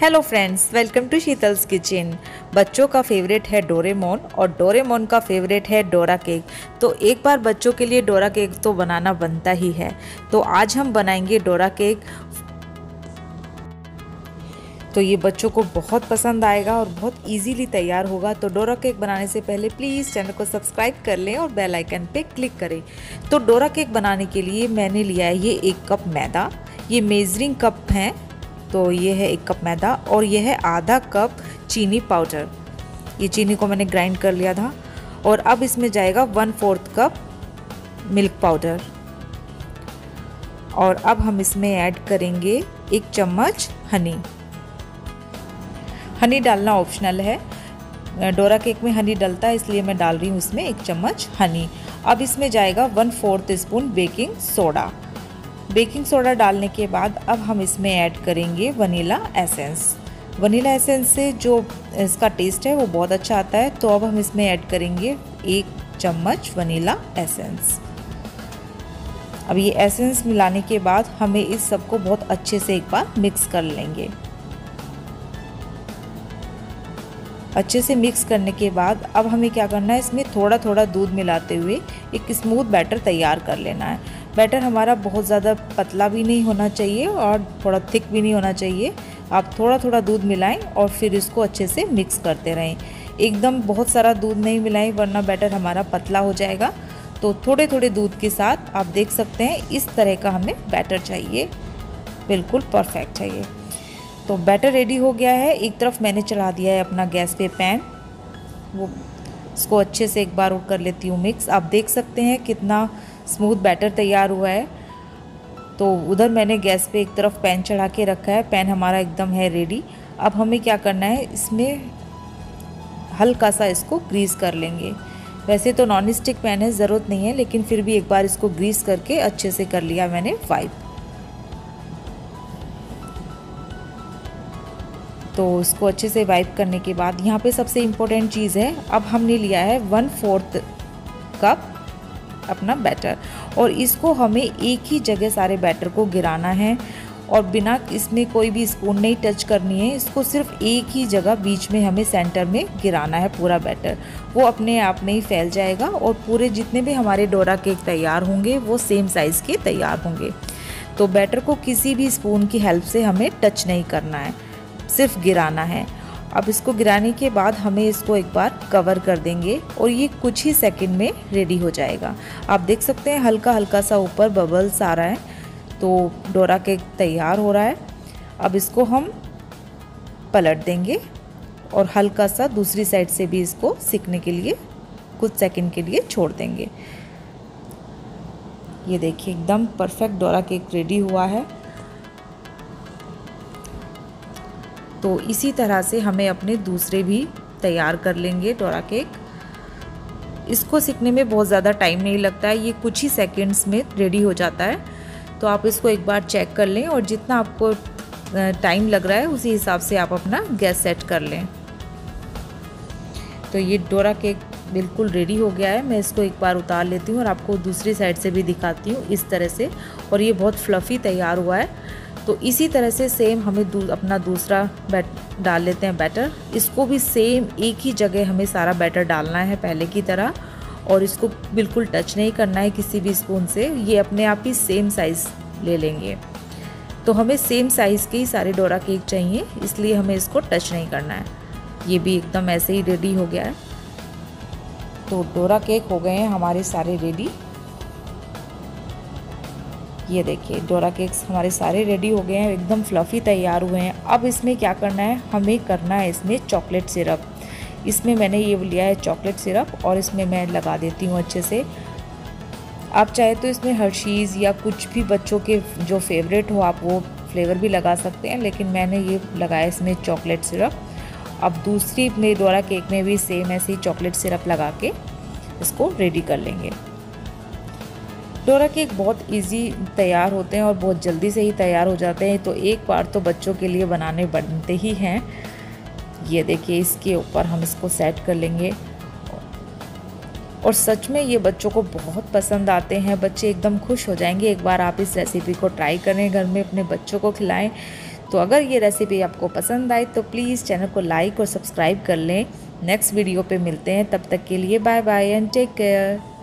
Hello friends welcome to Sheetal's kitchen बच्चों का favourite है डोरेमोन और डोरेमोन का फेवरेट है डोरा केक तो एक बार बच्चों के लिए डोरा केक तो बनाना बनता ही है। तो आज हम बनाएँगे डोरा केक तो ये बच्चों को बहुत पसंद आएगा और बहुत इजीली तैयार होगा। तो डोरा केक बनाने से पहले प्लीज़ चैनल को सब्सक्राइब कर लें और बेल आइकन पे क्लिक करें। तो डोरा केक बनाने के लिए मैंने लिया है ये एक कप मैदा। ये मेजरिंग कप हैं। तो ये है एक कप मैदा और ये है आधा कप चीनी पाउडर। ये चीनी को मैंने ग्राइंड कर लिया था और अब इसमें जाएगा one fourth cup milk powder. और अब हम इसमें ऐड करेंगे एक चम्मच हनी। हनी डालना ऑप्शनल है। डोरा केक में हनी डलता है, इसलिए मैं डाल रही हूँ इसमें एक चम्मच हनी। अब इसमें जाएगा one fourth spoon baking soda. Baking soda डालने के बाद अब हम इसमें ऐड करेंगे वनीला एसेंस। वनीला एसेंस से जो इसका टेस्ट है वो बहुत अच्छा आता है तो अब हम इसमें ऐड करेंगे एक चम्मच वनीला एसेंस। अब ये एसेंस मिलाने के बाद हमें इस सबको बहुत अच्छे से एक बार मिक्स कर लेंगे। अच्छे से मिक्स करने के बाद अब हमें क्या करना है, इसमें थोड़ा थोड़ा दूध मिलाते हुए एक स्मूथ बैटर तैयार कर लेना है। बैटर हमारा बहुत ज़्यादा पतला भी नहीं होना चाहिए और थोड़ा थिक भी नहीं होना चाहिए। आप थोड़ा थोड़ा दूध मिलाएँ और फिर इसको अच्छे से मिक्स करते रहें। एकदम बहुत सारा दूध नहीं मिलाएँ, वरना बैटर हमारा पतला हो जाएगा। तो थोड़े थोड़े दूध के साथ आप देख सकते हैं, इस तरह का हमें बैटर चाहिए। बिल्कुल परफेक्ट चाहिए। तो बैटर रेडी हो गया है। एक तरफ़ मैंने चढ़ा दिया है अपना गैस पे पैन वो, इसको अच्छे से एक बार उठ कर लेती हूँ मिक्स आप देख सकते हैं कितना स्मूथ बैटर तैयार हुआ है। तो उधर मैंने गैस पे एक तरफ़ पैन चढ़ा के रखा है। पैन हमारा एकदम है रेडी अब हमें क्या करना है, इसमें हल्का सा इसको ग्रीस कर लेंगे। वैसे तो नॉन स्टिक पैन है, ज़रूरत नहीं है, लेकिन फिर भी एक बार इसको ग्रीस करके अच्छे से कर लिया मैंने वाइप तो इसको अच्छे से वाइप करने के बाद यहाँ पे सबसे इम्पोर्टेंट चीज़ है, अब हमने लिया है वन फोर्थ कप अपना बैटर और इसको हमें एक ही जगह सारे बैटर को गिराना है और बिना इसमें कोई भी स्पून नहीं टच करनी है, इसको सिर्फ़ एक ही जगह बीच में हमें सेंटर में गिराना है पूरा बैटर वो अपने आप में ही फैल जाएगा और पूरे जितने भी हमारे डोरा केक तैयार होंगे, वो सेम साइज़ के तैयार होंगे. तो बैटर को किसी भी स्पून की हेल्प से हमें टच नहीं करना है, सिर्फ़ गिराना है. अब इसको गिराने के बाद हमें इसको एक बार कवर कर देंगे और ये कुछ ही सेकंड में रेडी हो जाएगा। आप देख सकते हैं हल्का हल्का सा ऊपर बबल्स आ रहा है तो डोरा केक तैयार हो रहा है। अब इसको हम पलट देंगे और हल्का सा दूसरी साइड से भी इसको सीखने के लिए, कुछ सेकंड के लिए छोड़ देंगे। ये देखिए, एकदम परफेक्ट डोरा केक रेडी हुआ है। तो इसी तरह से हमें अपने दूसरे भी तैयार कर लेंगे डोरा केक। इसको सीखने में बहुत ज़्यादा टाइम नहीं लगता है, ये कुछ ही सेकेंड्स में रेडी हो जाता है। तो आप इसको एक बार चेक कर लें और जितना आपको टाइम लग रहा है, उसी हिसाब से आप अपना गैस सेट कर लें। तो ये डोरा केक बिल्कुल रेडी हो गया है। मैं इसको एक बार उतार लेती हूँ और आपको दूसरी साइड से भी दिखाती हूँ इस तरह से। और ये बहुत फ्लफ़ी तैयार हुआ है। तो इसी तरह से सेम हमें दू, अपना दूसरा बैट डाल लेते हैं बैटर इसको भी सेम एक ही जगह हमें सारा बैटर डालना है पहले की तरह और इसको बिल्कुल टच नहीं करना है किसी भी स्पून से। ये अपने आप ही सेम साइज़ ले लेंगे। तो हमें सेम साइज़ के ही सारे डोरा केक चाहिए इसलिए हमें इसको टच नहीं करना है। ये भी एकदम ऐसे ही रेडी हो गया है। तो डोरा केक हो गए हैं हमारे सारे रेडी ये देखिए, डोरा केक्स हमारे सारे रेडी हो गए हैं, एकदम फ्लफ़ी तैयार हुए हैं। अब इसमें क्या करना है? हमें करना है इसमें चॉकलेट सिरप इसमें मैंने ये लिया है चॉकलेट सिरप और इसमें मैं लगा देती हूँ अच्छे से। आप चाहे तो इसमें हर्शीज़ या कुछ भी बच्चों के जो फेवरेट हो, आप वो फ्लेवर भी लगा सकते हैं, लेकिन मैंने ये लगाया इसमें चॉकलेट सिरप अब दूसरी, मेरे द्वारा केक में भी सेम ऐसे ही चॉकलेट सिरप लगा के इसको रेडी कर लेंगे। डोरा केक बहुत इजी तैयार होते हैं और बहुत जल्दी से ही तैयार हो जाते हैं। तो एक बार तो बच्चों के लिए बनाने बनते ही हैं। ये देखिए, इसके ऊपर हम इसको सेट कर लेंगे। और सच में ये बच्चों को बहुत पसंद आते हैं। बच्चे एकदम खुश हो जाएँगे। एक बार आप इस रेसिपी को ट्राई करें, घर में अपने बच्चों को खिलाएँ। तो अगर ये रेसिपी आपको पसंद आए तो प्लीज़ चैनल को लाइक और सब्सक्राइब कर लें। नेक्स्ट वीडियो पे मिलते हैं। तब तक के लिए bye bye and take care